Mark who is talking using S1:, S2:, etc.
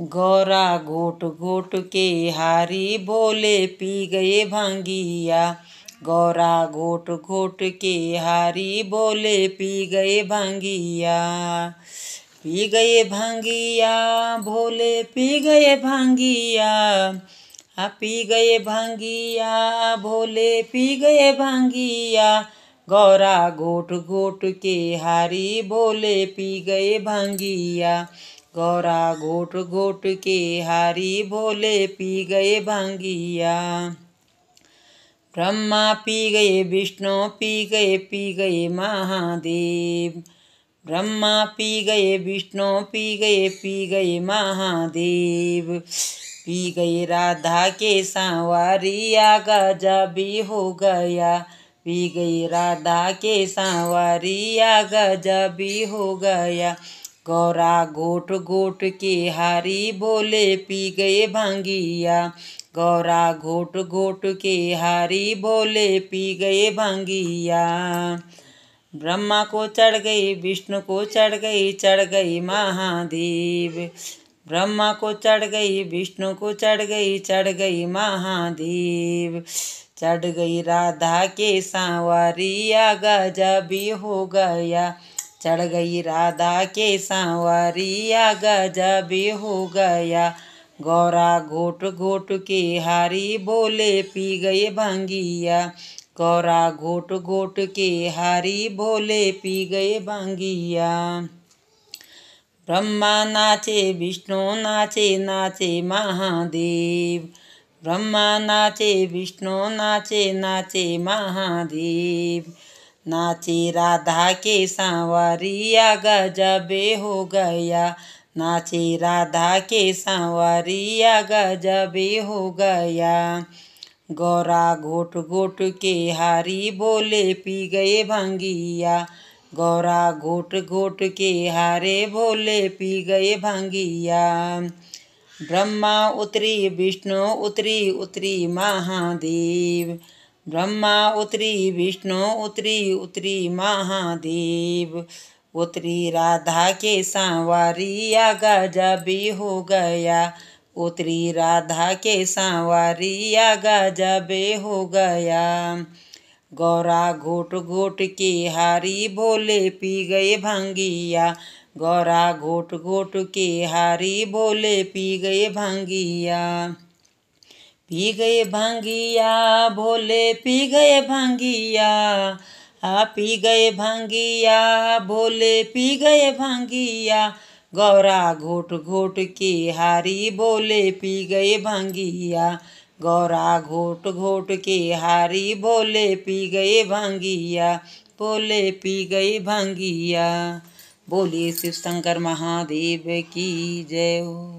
S1: गौरा घोट घोट के हारी बोले पी गए भांगिया। गौरा घोट घोट के हारी बोले पी गए भांगिया। पी गए भांगिया, भोले पी गए भांगिया। हाँ पी गए भांगिया, भोले पी गए भांगिया। गौरा घोट घोट के हारी बोले पी गए भांगिया। गौरा घोट घोट के हारी भोले पी गए भांगिया। ब्रह्मा पी गए, विष्णु पी गए पी गए महादेव। ब्रह्मा पी गए, विष्णु पी गए पी गए महादेव। पी गई राधा के सांवरिया गजा भी हो गया। पी गई राधा के सांवरिया गजा भी हो गया। गौरा घोट घोट के हारी बोले पी गए भांगिया। गौरा घोट घोट के हारी बोले पी गए भांगिया। ब्रह्मा को चढ़ गई, विष्णु को चढ़ गई चढ़ गई महादेव। ब्रह्मा को चढ़ गई, विष्णु को चढ़ गई चढ़ गई महादेव। चढ़ गई राधा के सांवरिया भी हो गया। चढ़ गई राधा के सांवरिया गजा भी हो गया। गौरा घोट घोट के हारी बोले, पी गए भांगिया। गौरा घोट घोट के हारी बोले, पी गए भांगिया। ब्रह्मा नाचे, विष्णु नाचे नाचे महादेव। ब्रह्मा नाचे, विष्णु नाचे नाचे महादेव। नाचे राधा के सांवरिया गजबे हो गया। नाचे राधा के सांवरिया गजबे हो गया। गौरा घोट घोट के हारी बोले पी गए भांगिया। गौरा घोट घोट के हारे बोले पी गए भांगिया। ब्रह्मा उतरी, विष्णु उतरी उतरी महादेव। ब्रह्मा उतरी, विष्णु उतरी उतरी महादेव। उतरी राधा के सांवरिया गजबी हो गया। उतरी राधा के सांवरिया गजबे हो गया। गौरा घोट घोट के हारी, भोले पी गए भांगिया। गौरा घोट घोट के हारी, भोले पी गए भांगिया। पी गए भांगिया भोले पी गए भांगिया। आ, पी गए भांगिया भोले पी गए भांगिया। गौरा घोट घोट के हारी, बोले पी गए भांगिया। गौरा घोट घोट के हारी, बोले पी गए भांगिया। बोले पी गए भांगिया। बोले शिव शंकर महादेव की जय हो।